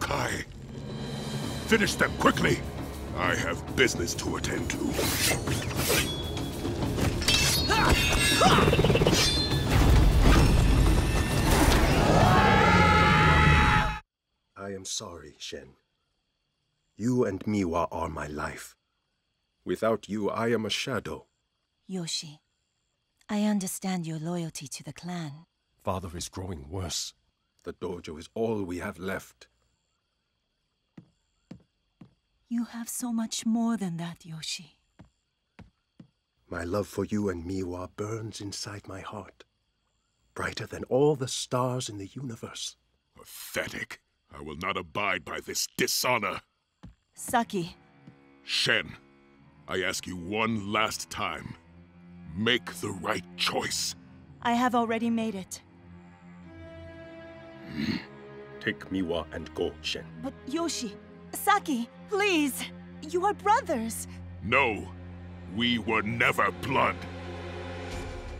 yokai. Finish them quickly. I have business to attend to. I am sorry, Shen. You and Miwa are my life. Without you, I am a shadow. Yoshi, I understand your loyalty to the clan. Father is growing worse. The dojo is all we have left. You have so much more than that, Yoshi. My love for you and Miwa burns inside my heart. Brighter than all the stars in the universe. Pathetic. I will not abide by this dishonor. Saki. Shen, I ask you one last time. Make the right choice. I have already made it. Take Miwa and go, Shen. But Yoshi, Saki, please. You are brothers. No, we were never blood.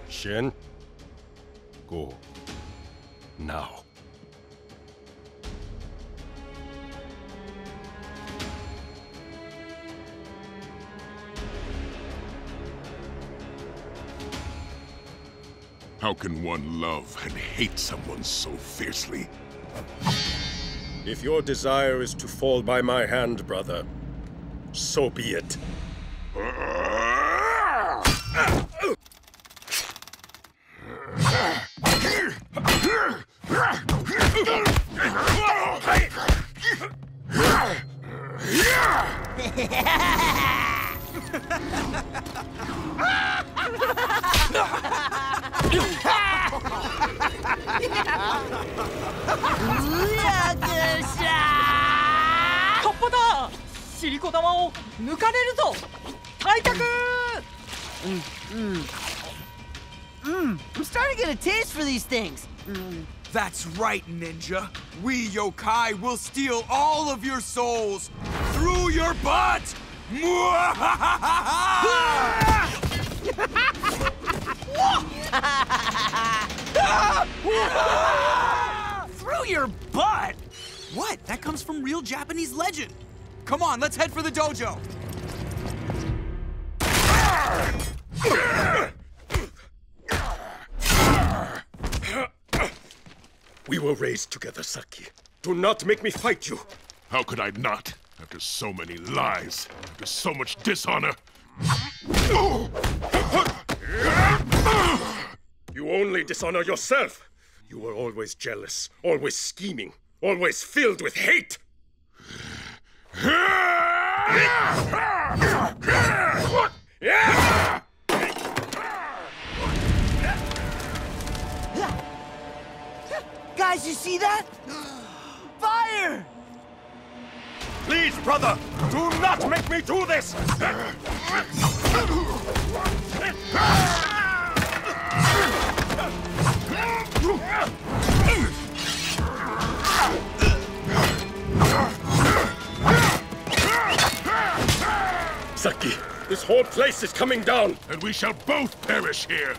Shen, go. Now. How can one love and hate someone so fiercely? If your desire is to fall by my hand, brother, so be it. I'm starting to get a taste for these things. Mm. That's right, Ninja. We yokai will steal all of your souls through your butt! through your butt? What? That comes from real Japanese legend. Come on, let's head for the dojo. We were raised together, Saki. Do not make me fight you. How could I not? After so many lies, after so much dishonor. You only dishonor yourself. You were always jealous, always scheming, always filled with hate. Guys, you see that? Fire! Please, brother, do not make me do this! Saki, this whole place is coming down! And we shall both perish here.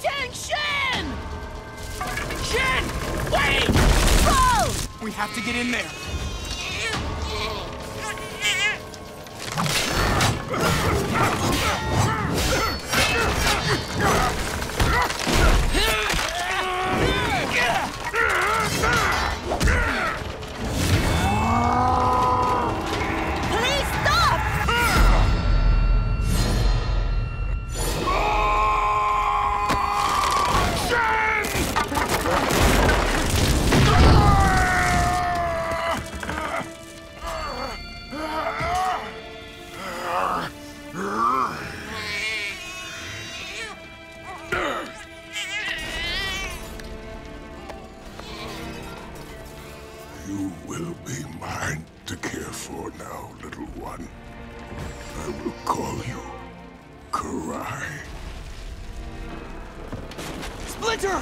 Tang Shen! Shen! Wait! Whoa! We have to get in there. You will be mine to care for now, little one. I will call you Karai. Splinter!